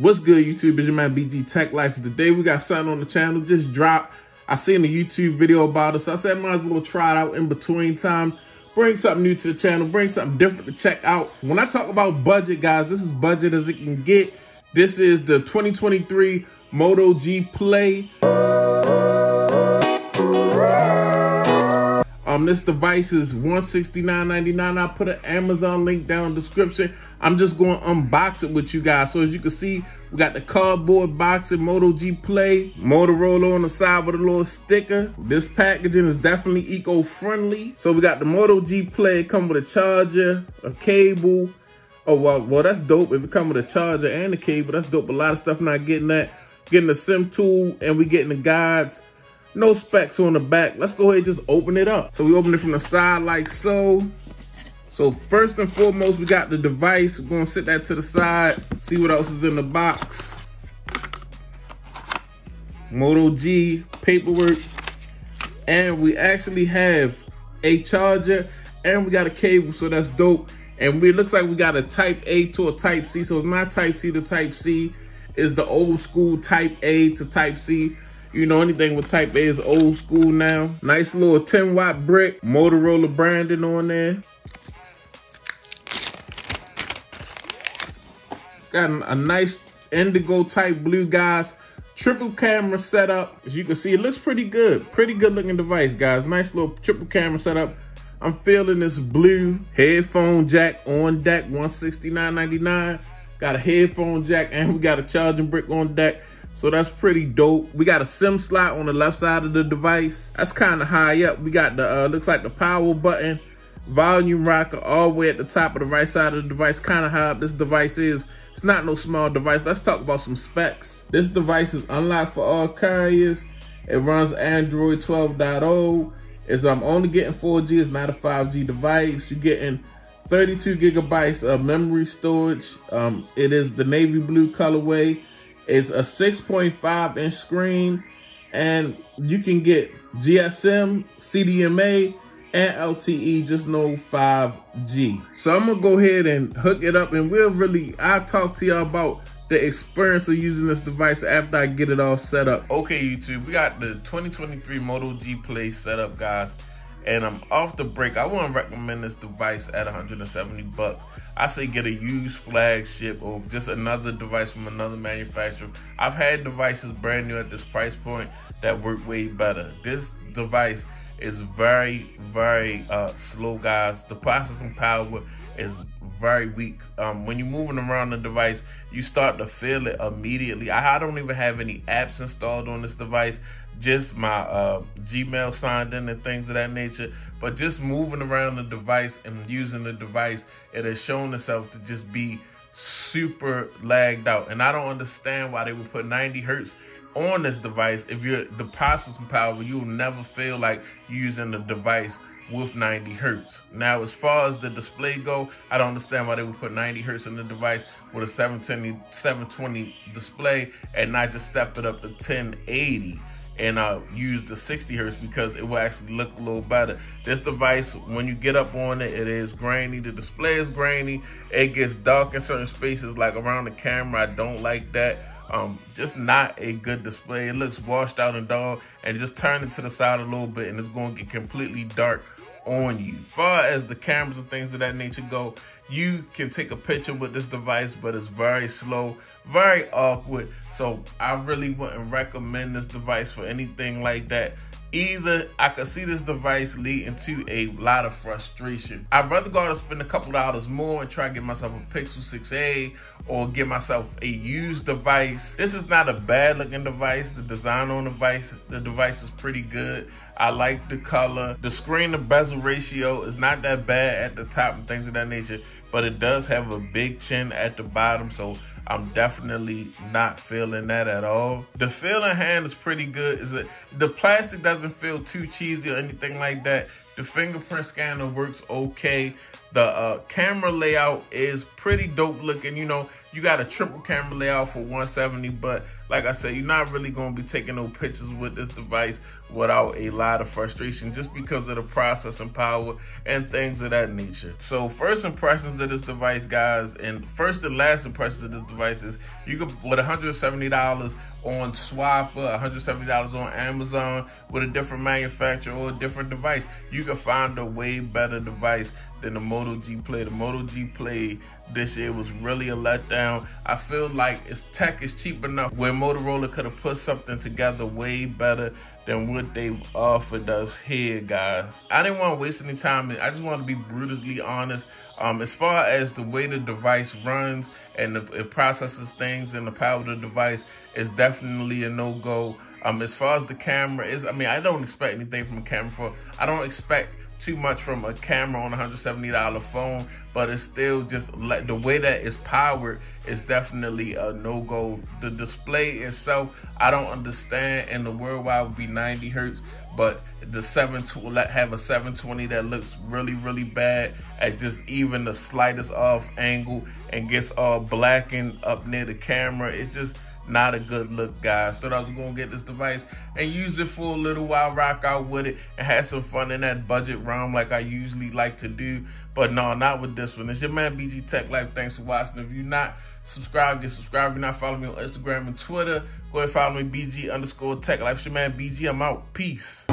What's good, YouTube? It's your man BG Tech Life. Today we got something on the channel just dropped. I seen a YouTube video about it, so I said might as well try it out in between time. Bring something new to the channel, bring something different to check out. When I talk about budget, guys, this is budget as it can get. This is the 2023 Moto G Play. Um, this device is $169.99. I'll put an Amazon link down in the description. I'm just going to unbox it with you guys. So as you can see, we got the cardboard box in Moto G Play, Motorola on the side with a little sticker. This packaging is definitely eco-friendly. So we got the Moto G Play, come with a charger, a cable. Oh, well, well, that's dope. If it come with a charger and a cable, that's dope. A lot of stuff not getting that. Getting the SIM tool and we getting the guides. No specs on the back. Let's go ahead and just open it up. So we open it from the side like so. So first and foremost, we got the device. We're gonna set that to the side, see what else is in the box. Moto G paperwork. And we actually have a charger and we got a cable, so that's dope. And we looks like we got a type A to a type C. So it's not type C to type C. Is the old school type A to type C. You know, anything with Type A is old school now. Nice little 10 watt brick, Motorola branding on there. It's got a nice indigo type blue, guys. Triple camera setup. As you can see, it looks pretty good. Pretty good looking device, guys. Nice little triple camera setup. I'm feeling this blue headphone jack on deck, 169.99. Got a headphone jack and we got a charging brick on deck. So that's pretty dope. We got a SIM slot on the left side of the device. That's kind of high up. We got the, uh, looks like the power button, volume rocker all the way at the top of the right side of the device. Kind of high up this device is. It's not no small device. Let's talk about some specs. This device is unlocked for all carriers. It runs Android 12.0. It's I'm um, only getting 4G. It's not a 5G device. You're getting 32 gigabytes of memory storage. Um, it is the navy blue colorway. It's a 6.5 inch screen and you can get GSM, CDMA, and LTE, just no 5G. So I'm gonna go ahead and hook it up and we'll really, I'll talk to y'all about the experience of using this device after I get it all set up. Okay, YouTube, we got the 2023 Moto G Play set up, guys. And I'm off the break. I wouldn't recommend this device at 170 bucks. I say get a used flagship or just another device from another manufacturer. I've had devices brand new at this price point that work way better. This device is very, very uh, slow, guys. The processing power is very weak. Um, when you're moving around the device, you start to feel it immediately. I, I don't even have any apps installed on this device just my uh, Gmail signed in and things of that nature. But just moving around the device and using the device, it has shown itself to just be super lagged out. And I don't understand why they would put 90 hertz on this device if you're the processing power, you'll never feel like using the device with 90 hertz. Now, as far as the display go, I don't understand why they would put 90 hertz in the device with a 720, 720 display and not just step it up to 1080 and uh, use the 60 hertz because it will actually look a little better. This device, when you get up on it, it is grainy. The display is grainy. It gets dark in certain spaces, like around the camera. I don't like that. Um, just not a good display. It looks washed out and dull, and just turn it to the side a little bit, and it's going to get completely dark on you. Far as the cameras and things of that nature go, you can take a picture with this device, but it's very slow, very awkward. So I really wouldn't recommend this device for anything like that. Either I could see this device leading to a lot of frustration. I'd rather go out and spend a couple dollars more and try to get myself a Pixel 6a or get myself a used device. This is not a bad looking device. The design on the device, the device is pretty good. I like the color. The screen to bezel ratio is not that bad at the top and things of that nature, but it does have a big chin at the bottom. So I'm definitely not feeling that at all. The feel in hand is pretty good. Is it the plastic doesn't feel too cheesy or anything like that. The fingerprint scanner works okay. The uh, camera layout is pretty dope looking. You know, You got a triple camera layout for 170, but like I said, you're not really going to be taking no pictures with this device without a lot of frustration just because of the processing power and things of that nature. So first impressions of this device, guys, and first and last impressions of this device is you could, with $170 on Swappa, $170 on Amazon with a different manufacturer or a different device, you can find a way better device than the Moto G Play. The Moto G Play this year was really a letdown. I feel like its tech is cheap enough where Motorola could have put something together way better than what they've offered us here, guys. I didn't want to waste any time. I just want to be brutally honest. Um, as far as the way the device runs and the, it processes things and the power of the device is definitely a no-go. Um, as far as the camera is, I mean, I don't expect anything from a camera for, I don't expect too much from a camera on a $170 phone, but it's still just like the way that it's powered is definitely a no-go. The display itself, I don't understand, and the worldwide would be 90 hertz, but the 720 have a 720 that looks really really bad at just even the slightest off angle and gets all blackened up near the camera. It's just not a good look, guys. Thought I was gonna get this device and use it for a little while, rock out with it, and have some fun in that budget realm like I usually like to do. But no, not with this one. It's your man BG Tech Life. Thanks for watching. If you're not subscribed, get subscribed. If you're not following me on Instagram and Twitter, go ahead and follow me BG underscore Tech Life. It's your man BG. I'm out. Peace.